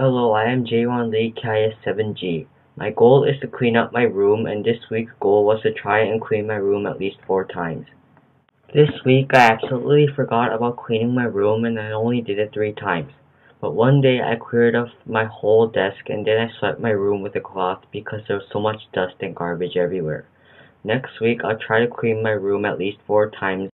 Hello, I am Jay Won Lee KIS7G. My goal is to clean up my room and this week's goal was to try and clean my room at least four times. This week I absolutely forgot about cleaning my room and I only did it three times. But one day I cleared off my whole desk and then I swept my room with a cloth because there was so much dust and garbage everywhere. Next week I'll try to clean my room at least four times